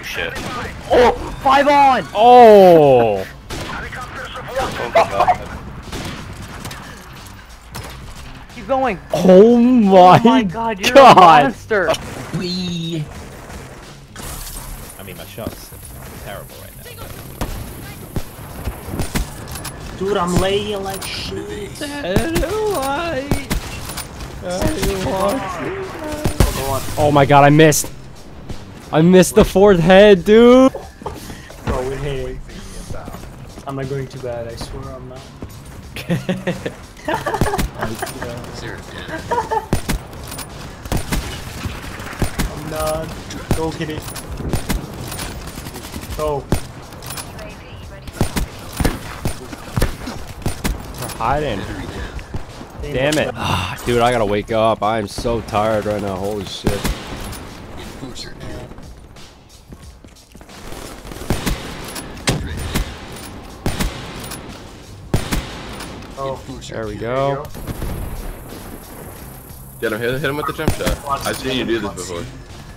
Oh shit. Oh, five on. Oh! Oh god. Keep going. Oh my, oh my god, you're God. a monster. Wee. I mean, my shot's terrible right now. Dude, I'm laying like shit. Oh my god, I missed. I missed the fourth head, dude. Bro, we hit. I'm not going too bad, I swear I'm not. I'm not. Go get it. Go. We're hiding. Damn it. Ah, dude, I gotta wake up. I am so tired right now. Holy shit. Oh, There we go. Get him, hit, hit him with the jump shot. I've seen you do this before.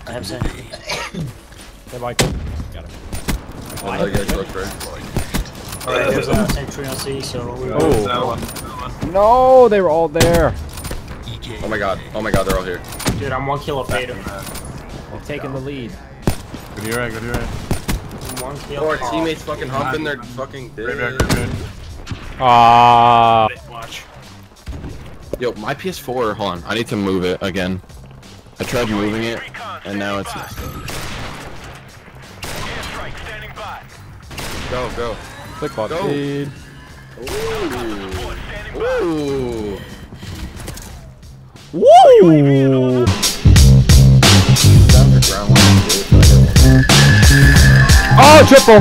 I have sent. Hey, Mike. Got him. Another guy close for. Alright, there's a sentry on C, so we're Oh. No, they were all there. Oh my god, oh my god, they're all here. Dude, I'm one kill of Vader. They're taking the lead. Go to your right, go to your right. One kill. Poor Oh, teammates fucking humping their fucking Right back, dick. right back. Ah. Watch. Yo, my PS4, hold on, I need to move it again. I tried moving it, and now it's messed up. Go, go. Click bot Go. speed. Ooh. Ooh. Woo! Oh, triple.